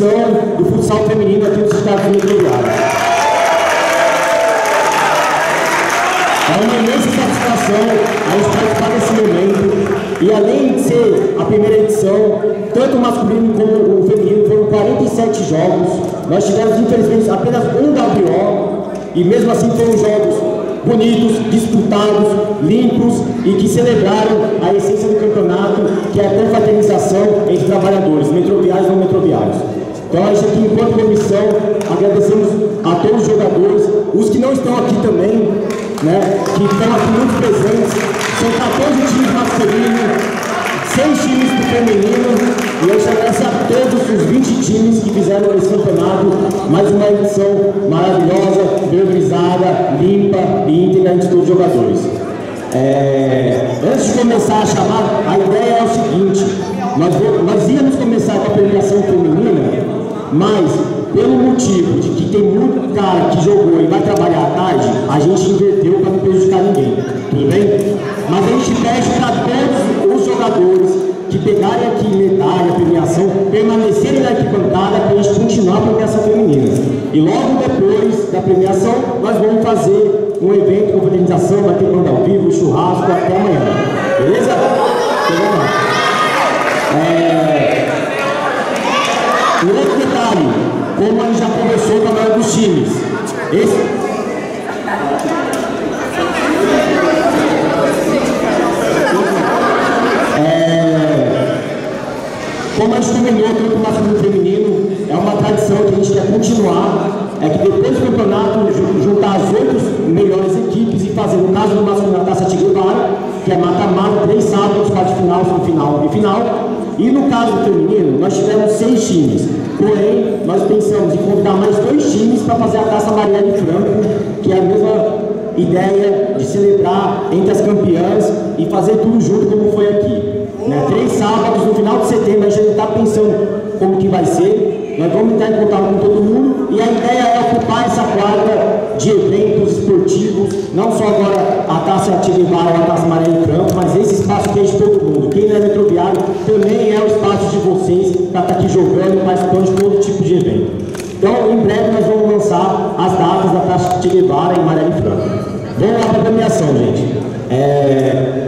do futsal feminino aqui nos Estados Unidos do É uma imensa satisfação é a participar desse momento e além de ser a primeira edição, tanto o masculino como o feminino foram 47 jogos, nós tivemos infelizmente apenas um WO e mesmo assim foram jogos bonitos, disputados, limpos e que celebraram a essência do campeonato, que é a confraternização entre trabalhadores, metroviários e não metroviários. Então, acho que enquanto comissão, agradecemos a todos os jogadores, os que não estão aqui também, né, que estão aqui muito presentes. São 14 times masculinos, 6 times do feminino, e eu agradeço a todos os 20 times que fizeram esse campeonato, mais uma edição maravilhosa, organizada, limpa e íntegra entre todos os jogadores. É, antes de começar a chamar, a ideia é o seguinte, nós, nós íamos começar com a premiação feminina, mas, pelo motivo de que tem muito cara que jogou e vai trabalhar à tarde, a gente inverteu para não prejudicar ninguém, tudo bem? Mas a gente pede para todos os jogadores que pegarem aqui medalha, premiação, permanecerem na arquibancada para a gente continuar a premiação feminina. E logo depois da premiação, nós vamos fazer um evento com organização, vai ter banda ao vivo, churrasco, até amanhã. Beleza? Então, vamos lá. É como ele já começou com a maioria dos times. Esse, é, Como a gente terminou aqui com o masculino feminino, é uma tradição que a gente quer continuar, é que depois do campeonato juntar as oito melhores equipes e fazer, no caso do masculino, a Taça Tigibara, que é mata-mata, três sábados, quarto final, final e final. E no caso feminino, nós tivemos seis times. Porém, nós pensamos em convidar mais dois times para fazer a Taça de Franco, que é a mesma ideia de celebrar entre as campeãs e fazer tudo junto como foi aqui. Né? Três sábados, no final de setembro, a gente está pensando como que vai ser. Nós vamos entrar em contato com todo mundo e a ideia é ocupar essa quadra de eventos esportivos, não só agora a Taça Ativivar ou a Taça Maré em Franco, mas esse espaço que é de todo mundo. Quem não é metroviário também é o espaço de vocês para estar tá aqui jogando, participando de todo tipo de evento. Então, em breve nós vamos lançar as datas da Taça em Maré em Franco. Vamos lá para a premiação, gente. É...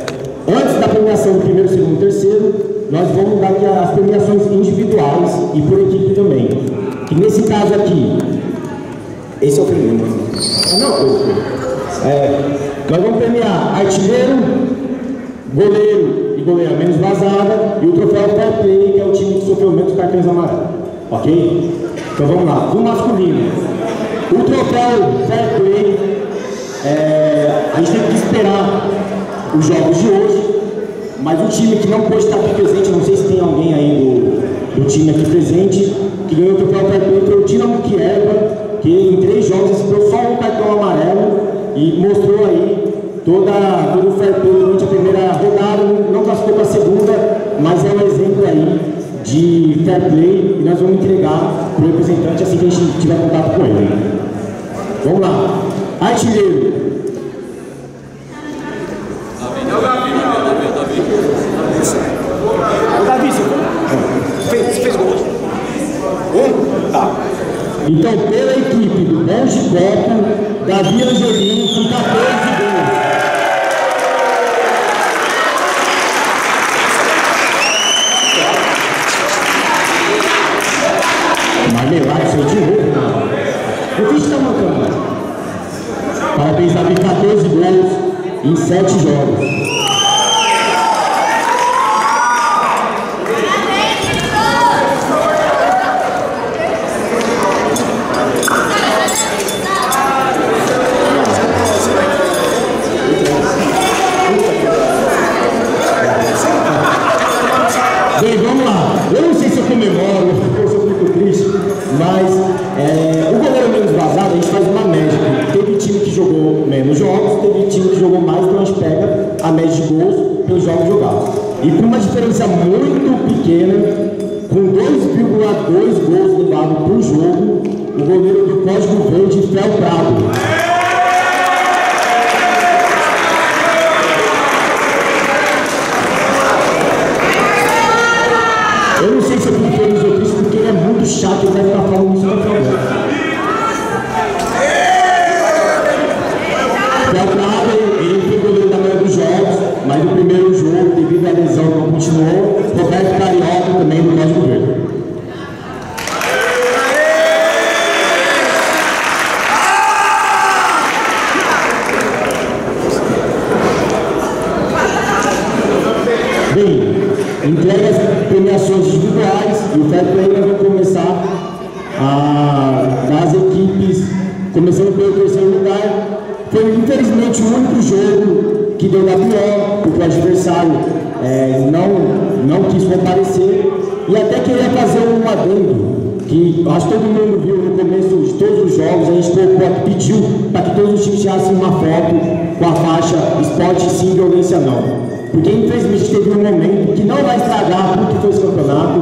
Antes da premiação do primeiro, segundo e terceiro, nós vamos dar as premiações individuais e por equipe também. Que nesse caso aqui, esse é o primeiro. Ah, não, é, nós vamos premiar artilheiro, goleiro e goleira menos vazada e o troféu Fair Play, que é o time que sofreu menos cartões amarelos. Ok? Então vamos lá. Do masculino. O troféu Fair Play, é, a gente tem que esperar os jogos de hoje, mas o time que não pôde estar aqui presente, não sei se tem alguém aí do, do time aqui presente, que ganhou o troféu foi o Dinamo Kiev, que em três jogos recebeu só um cartão amarelo e mostrou aí toda, todo o fair play durante a primeira rodada, não classificou para a segunda, mas é um exemplo aí de fair play e nós vamos entregar para o representante assim que a gente tiver contato com ele. Vamos lá. Artilheiro. Davi, você fez, fez gol? Tá. Então, pela equipe do Bom Copo, Davi Angelino com 14 gols. Marmelada, seu de novo, O que está mancando? Parabéns, Davi, 14 gols em 7 jogos. Entregas as premiações individuais e o Fair Play vai começar a, das equipes, começando pelo terceiro lugar. Foi infelizmente o único jogo que deu na pior, porque o adversário é, não, não quis comparecer. E até queria fazer um adendo, que acho que todo mundo viu no começo de todos os jogos, a gente colocou, pediu para que todos os times tirassem uma foto com a faixa Esporte Sim Violência Não porque infelizmente teve um momento que não vai estragar tudo que foi esse campeonato,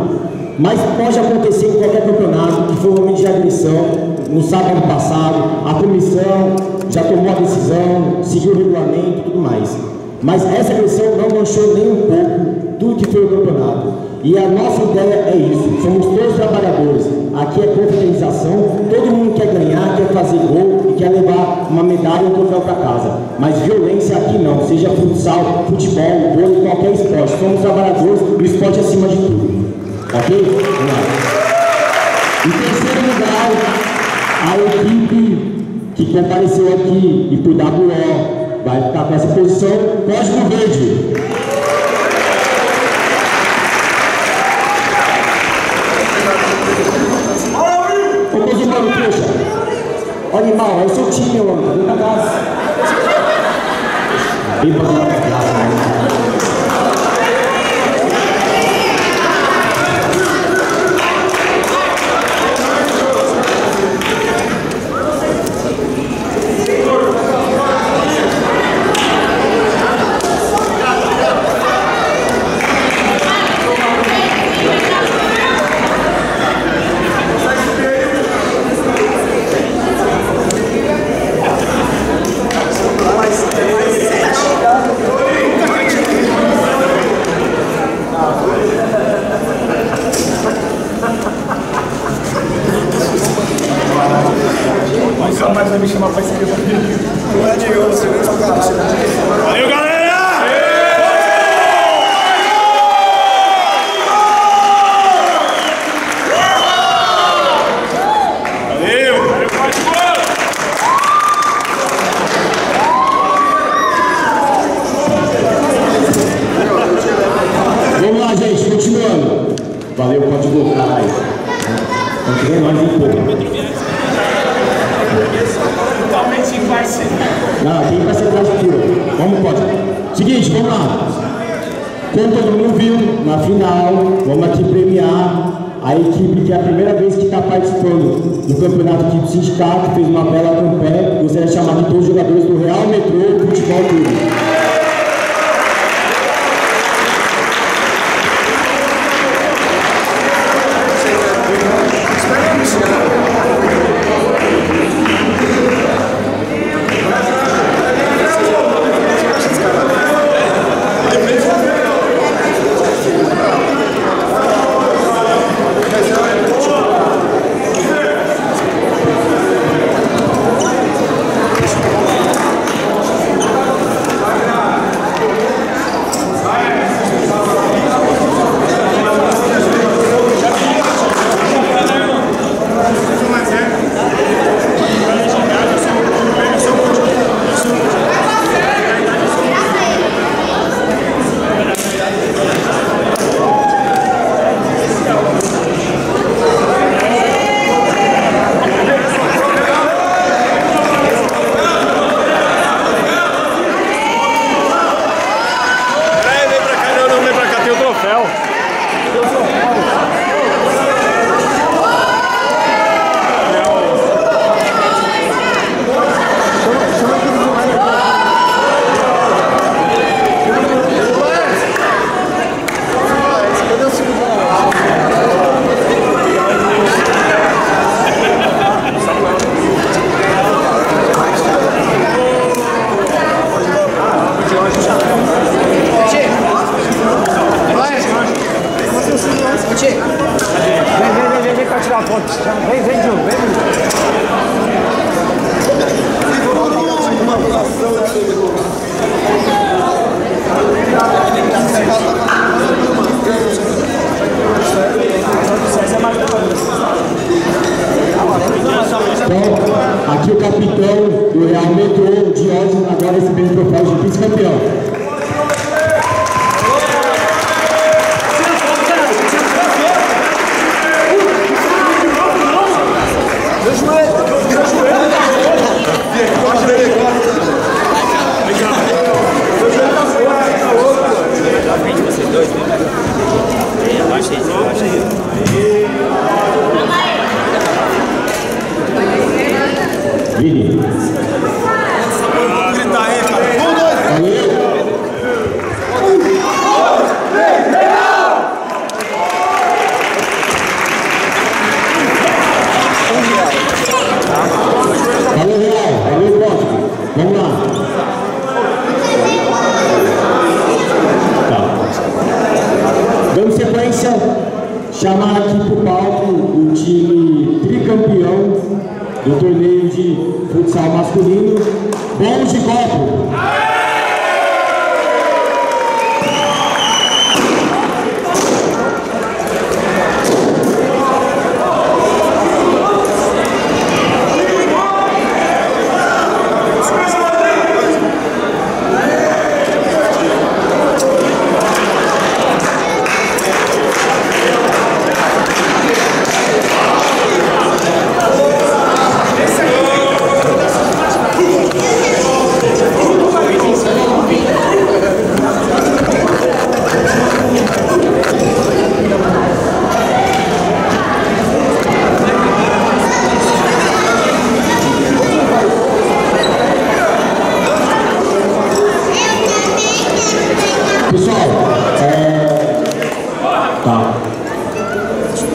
mas pode acontecer em qualquer campeonato, que foi o momento de admissão, no sábado passado, a comissão já tomou a decisão, seguiu o regulamento e tudo mais. Mas essa missão não manchou nem um pouco tudo que foi o campeonato. E a nossa ideia é isso, somos todos trabalhadores, aqui é confidencialização, todo mundo quer ganhar, quer fazer gol e quer levar uma medalha ou um troféu para casa. Mas violência aqui não, seja futsal, futebol, vôlei, qualquer esporte. Somos trabalhadores, o esporte é acima de tudo. Ok? Vamos lá. Em terceiro lugar, a equipe que compareceu aqui e por WO vai ficar com essa posição, Código Verde. 我给你报，我说亲，你问，你们大。Pessoal, é... tá.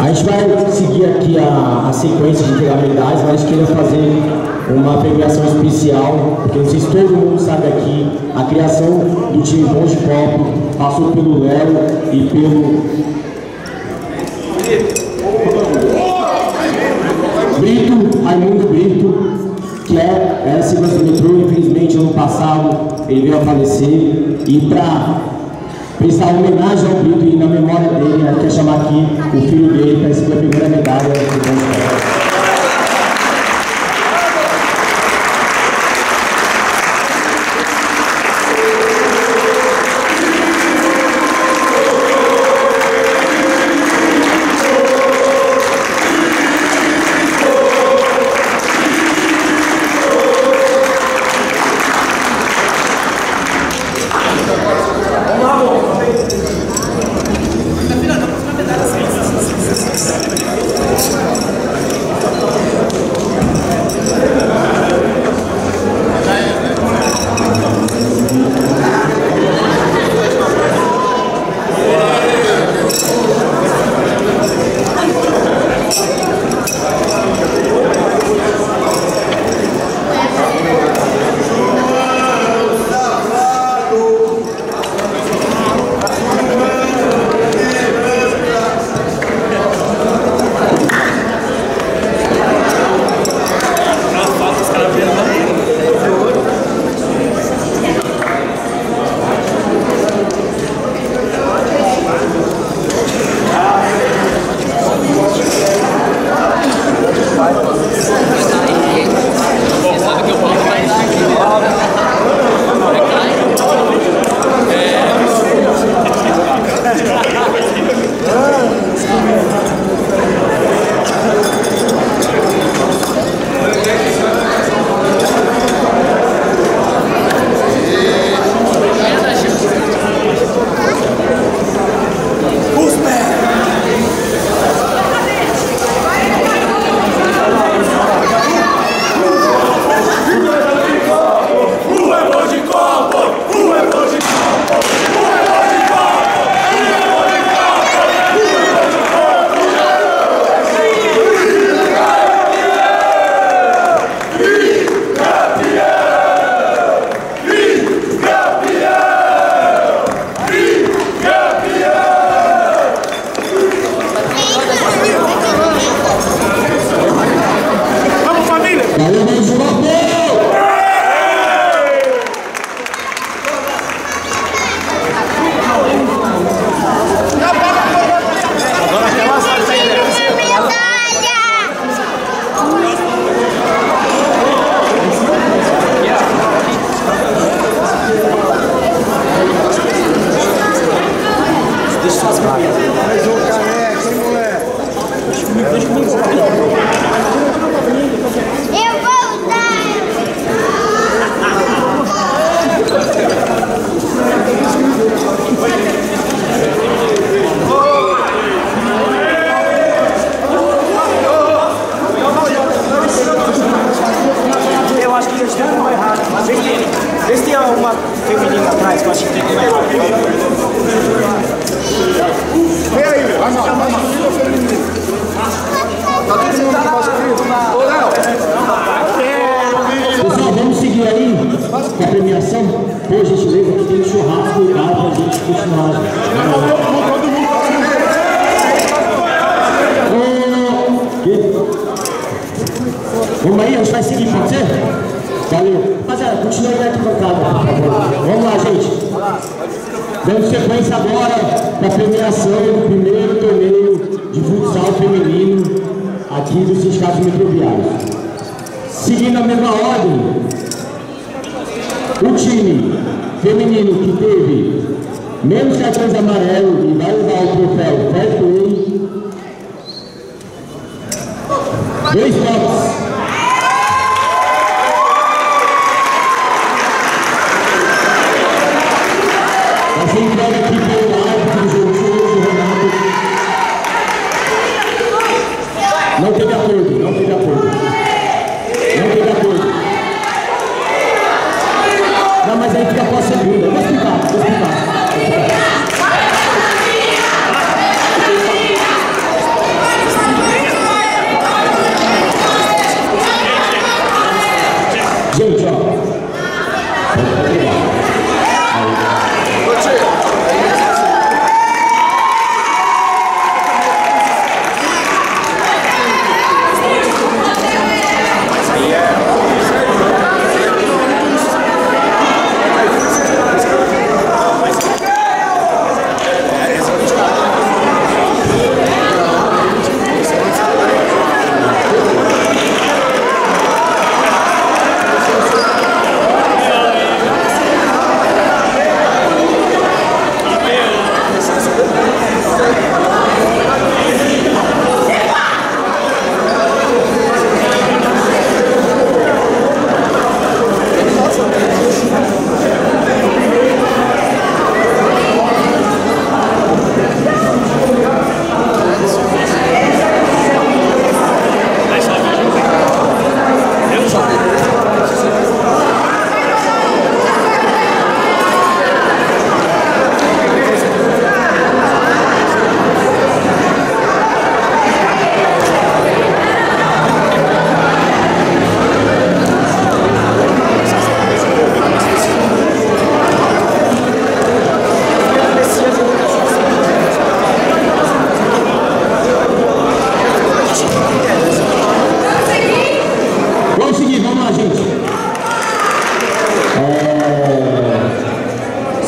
A gente vai seguir aqui a, a sequência de legalidades, mas queria fazer uma premiação especial, porque não sei se todo mundo sabe aqui, a criação do time Bom de Copo passou pelo Léo e pelo... Brito, Raimundo Brito, que é, era segurança do metrô, infelizmente ano passado ele veio a falecer e para essa homenagem ao Brito e na memória dele, eu quer chamar aqui o filho dele para receber a primeira medalha.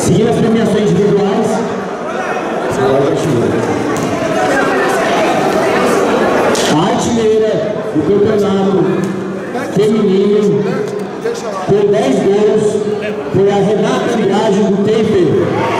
Seguindo as premiações individuais. A artilheira do campeonato feminino por 10 gols foi a Renata Mirage do Temper.